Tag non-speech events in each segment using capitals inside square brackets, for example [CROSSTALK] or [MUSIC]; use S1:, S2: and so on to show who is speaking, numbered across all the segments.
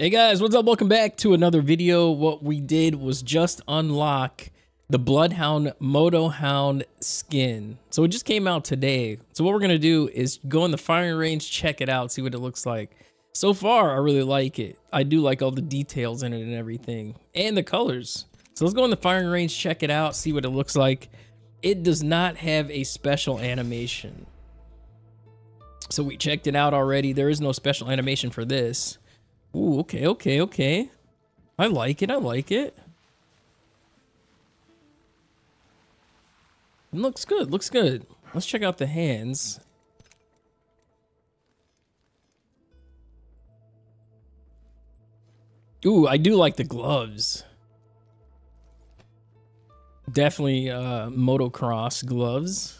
S1: Hey guys, what's up? Welcome back to another video. What we did was just unlock the Bloodhound Motohound skin. So it just came out today. So what we're going to do is go in the firing range, check it out, see what it looks like. So far, I really like it. I do like all the details in it and everything, and the colors. So let's go in the firing range, check it out, see what it looks like. It does not have a special animation. So we checked it out already. There is no special animation for this. Ooh, okay, okay, okay. I like it, I like it. it looks good, looks good. Let's check out the hands. Ooh, I do like the gloves. Definitely uh, motocross gloves.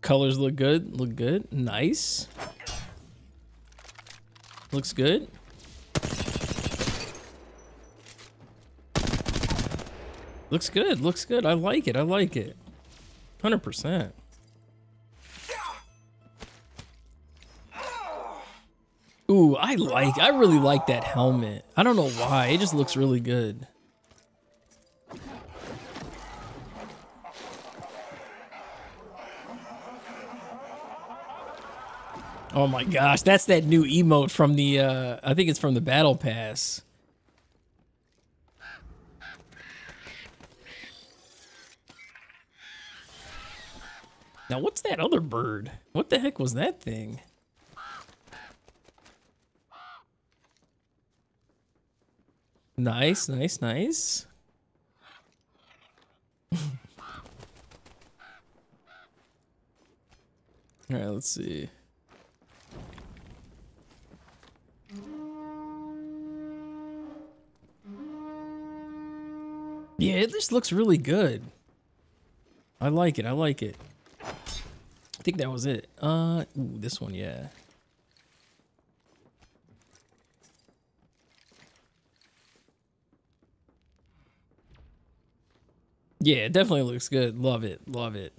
S1: Colors look good. Look good. Nice. Looks good. Looks good. Looks good. I like it. I like it. 100%. Ooh, I like, I really like that helmet. I don't know why. It just looks really good. Oh my gosh, that's that new emote from the, uh, I think it's from the Battle Pass. Now, what's that other bird? What the heck was that thing? Nice, nice, nice. [LAUGHS] All right, let's see. Yeah, just looks really good. I like it. I like it. I think that was it. Uh, ooh, this one, yeah. Yeah, it definitely looks good. Love it. Love it.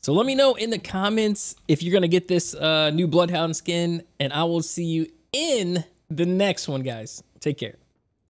S1: So let me know in the comments if you're going to get this uh, new Bloodhound skin, and I will see you in the next one, guys. Take care.